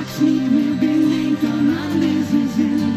Watch me, we'll be linked on our lenses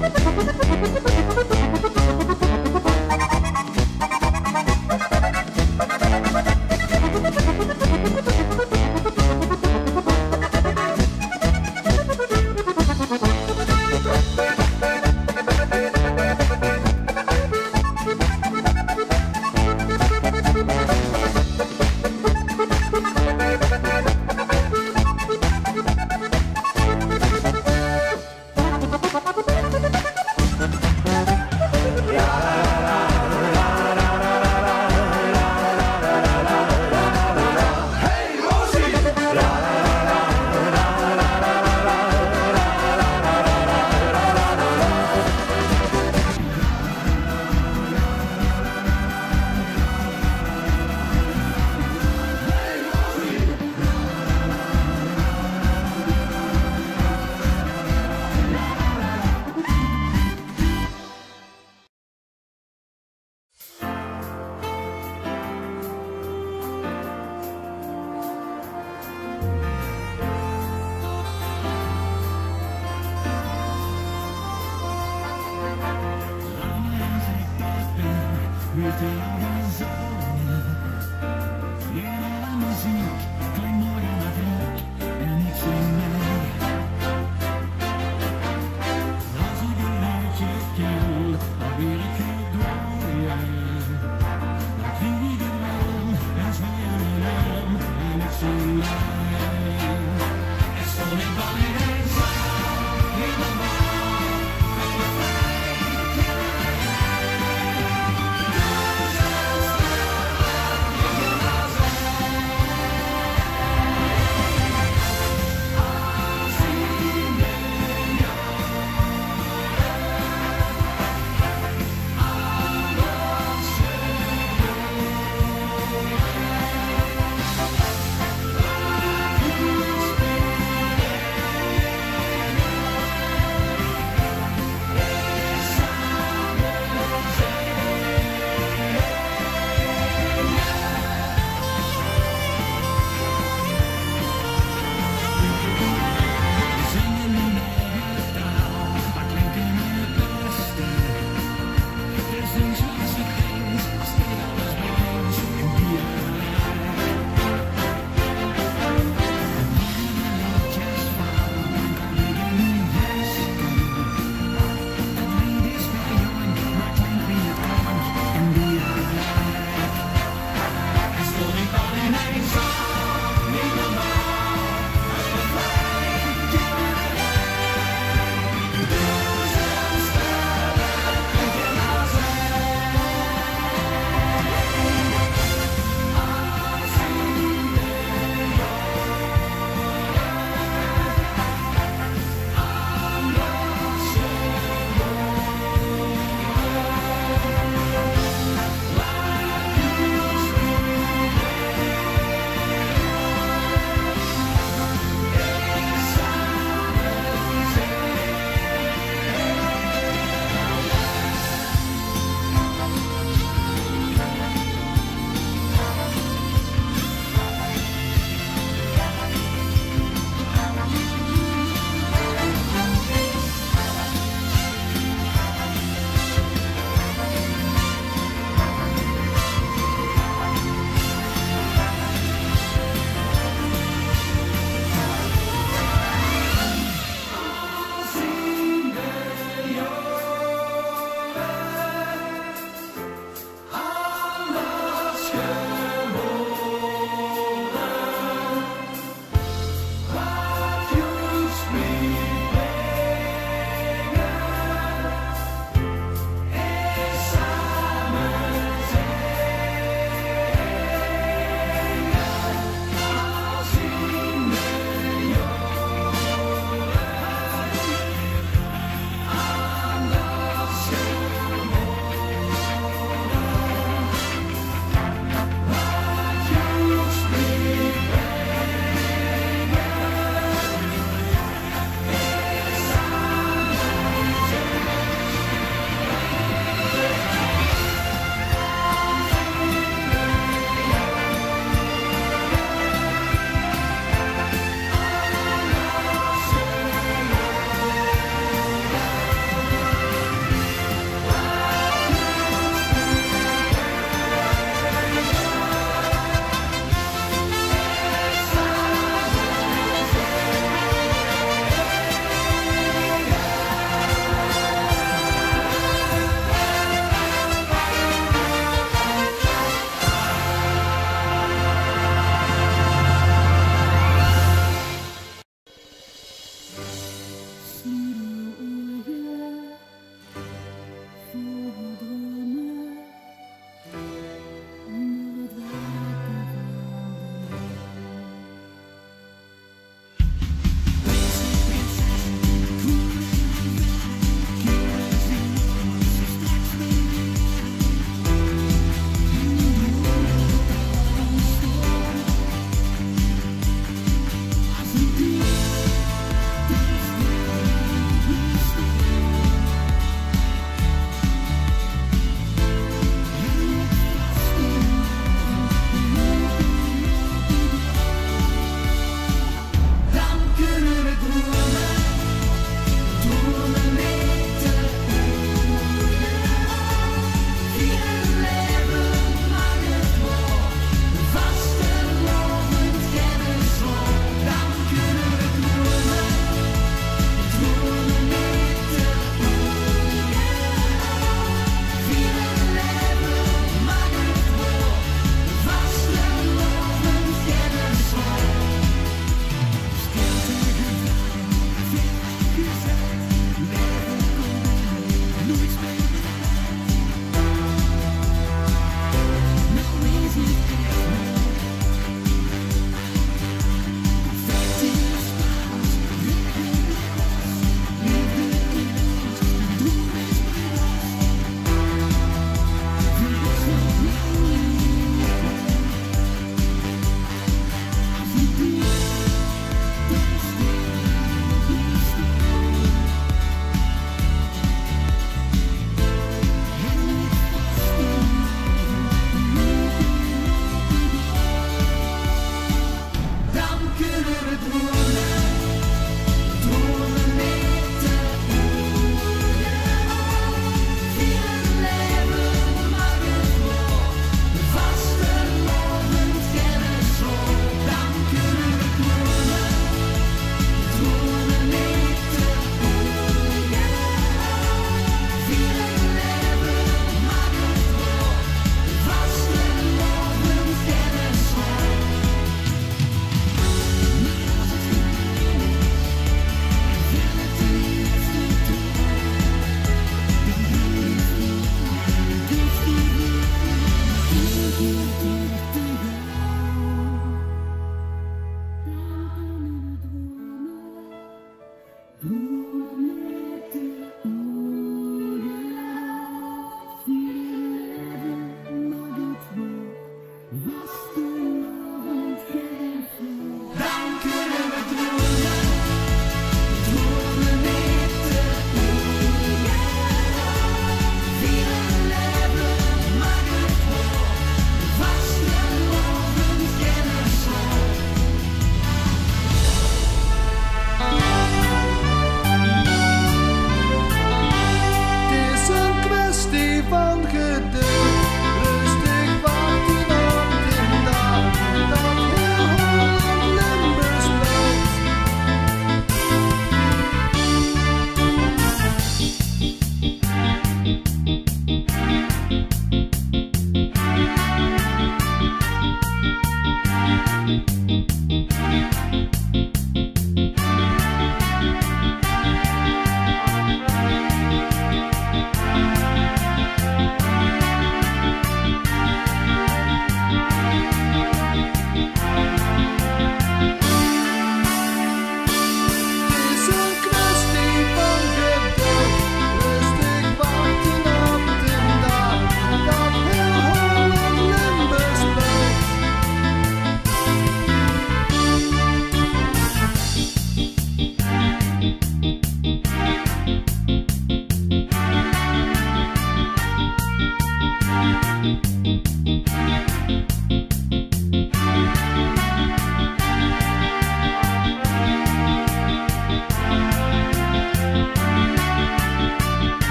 ハハハハ